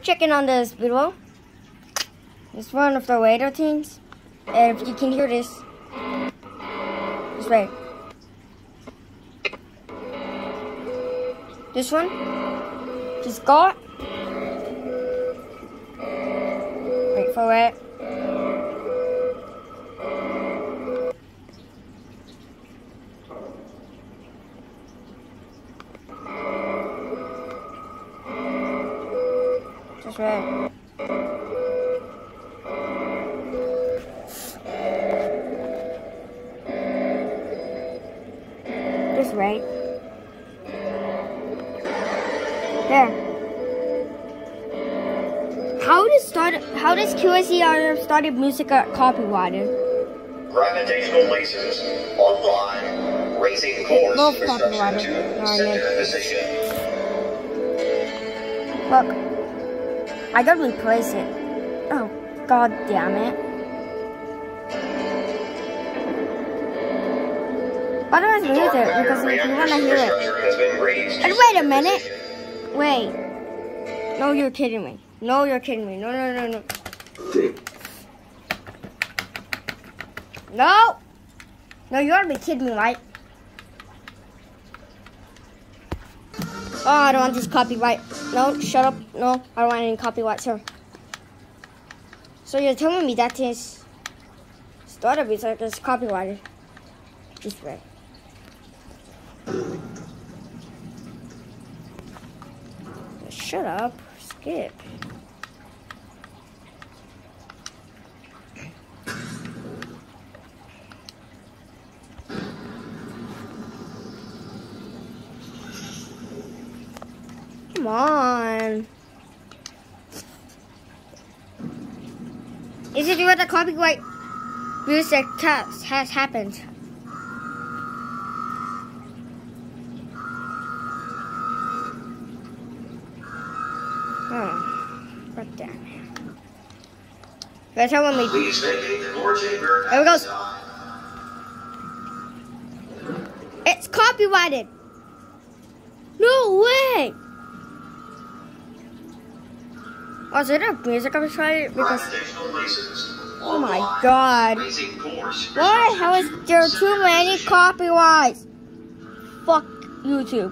Checking on this video. It's one of the radio things. And if you can hear this, it's right. This one, just got. Wait for it. Just right. Just right. There. How does start? How does QSER started music copyrighted? Gravitational lasers online, raising course Both No, to oh, I center position. Look, I gotta replace it. Oh, god damn it. Why do I mute it because you wanna hear it. And wait a minute. Wait. No, you're kidding me. No, you're kidding me. No, no, no, no. No! No, you gotta be kidding me, right? Oh, I don't want this copyright. No, shut up. No, I don't want any copyright, sir. So you're telling me that is started because it's uh, copyrighted. This way. Shut up. Skip. Come on. Is it what the copyright music test has happened? Oh, god damn it. You're telling me. Please vacate the core chamber There we go. It's copyrighted. No way. Oh, Was it a music copyright? Because oh my god. Why hell is there too many copyrights? Fuck YouTube.